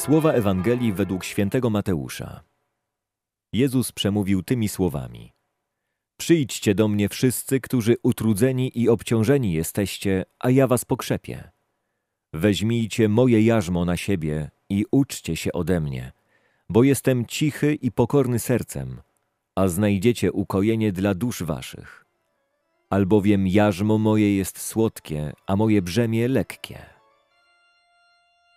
Słowa Ewangelii według świętego Mateusza. Jezus przemówił tymi słowami: Przyjdźcie do mnie wszyscy, którzy utrudzeni i obciążeni jesteście, a ja was pokrzepię. Weźmijcie moje jarzmo na siebie i uczcie się ode mnie, bo jestem cichy i pokorny sercem, a znajdziecie ukojenie dla dusz waszych. Albowiem jarzmo moje jest słodkie, a moje brzemię lekkie.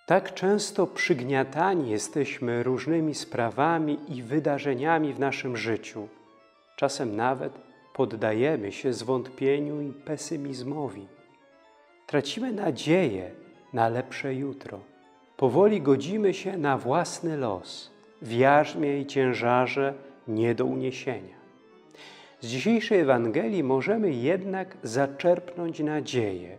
Tak często przygniatani jesteśmy różnymi sprawami i wydarzeniami w naszym życiu. Czasem nawet poddajemy się zwątpieniu i pesymizmowi. Tracimy nadzieję na lepsze jutro. Powoli godzimy się na własny los, w jarzmie i ciężarze nie do uniesienia. Z dzisiejszej Ewangelii możemy jednak zaczerpnąć nadzieję.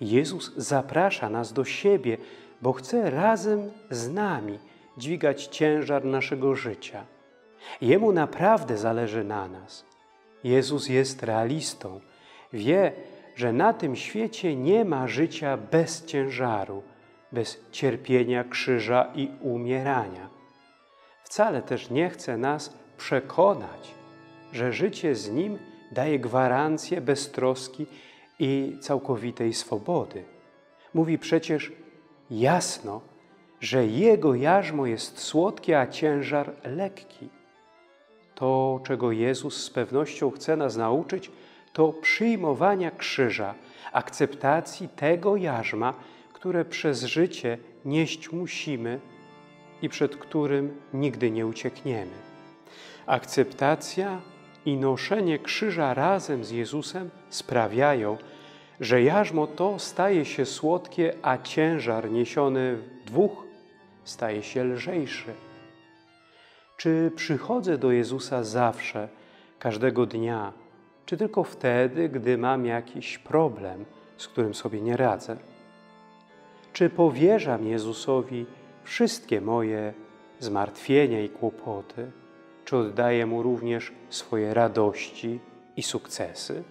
Jezus zaprasza nas do siebie, bo chce razem z nami dźwigać ciężar naszego życia. Jemu naprawdę zależy na nas. Jezus jest realistą. Wie, że na tym świecie nie ma życia bez ciężaru, bez cierpienia krzyża i umierania. Wcale też nie chce nas przekonać, że życie z Nim daje gwarancję beztroski i całkowitej swobody. Mówi przecież jasno, że Jego jarzmo jest słodkie, a ciężar lekki. To, czego Jezus z pewnością chce nas nauczyć, to przyjmowania krzyża, akceptacji tego jarzma, które przez życie nieść musimy i przed którym nigdy nie uciekniemy. Akceptacja i noszenie krzyża razem z Jezusem sprawiają, że jarzmo to staje się słodkie, a ciężar niesiony w dwóch staje się lżejszy. Czy przychodzę do Jezusa zawsze, każdego dnia, czy tylko wtedy, gdy mam jakiś problem, z którym sobie nie radzę? Czy powierzam Jezusowi wszystkie moje zmartwienia i kłopoty? Czy oddaję Mu również swoje radości i sukcesy?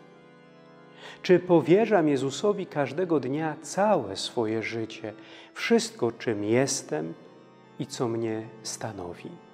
Czy powierzam Jezusowi każdego dnia całe swoje życie, wszystko, czym jestem i co mnie stanowi?